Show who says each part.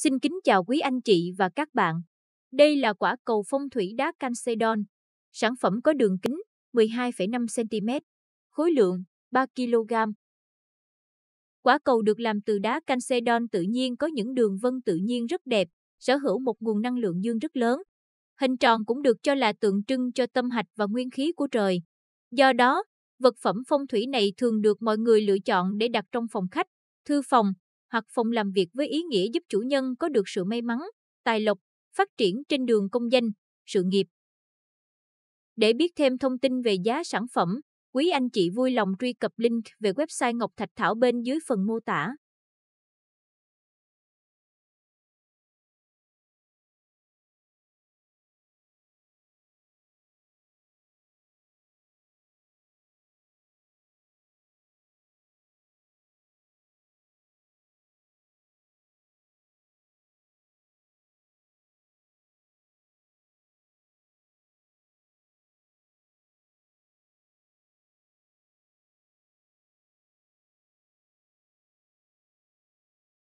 Speaker 1: Xin kính chào quý anh chị và các bạn. Đây là quả cầu phong thủy đá Calcedon. Sản phẩm có đường kính 12,5 cm, khối lượng 3 kg. Quả cầu được làm từ đá Calcedon tự nhiên có những đường vân tự nhiên rất đẹp, sở hữu một nguồn năng lượng dương rất lớn. Hình tròn cũng được cho là tượng trưng cho tâm hạch và nguyên khí của trời. Do đó, vật phẩm phong thủy này thường được mọi người lựa chọn để đặt trong phòng khách, thư phòng hoặc phòng làm việc với ý nghĩa giúp chủ nhân có được sự may mắn, tài lộc, phát triển trên đường công danh, sự nghiệp. Để biết thêm thông tin về giá sản phẩm, quý anh chị vui lòng truy cập link về website Ngọc Thạch Thảo bên dưới phần mô tả.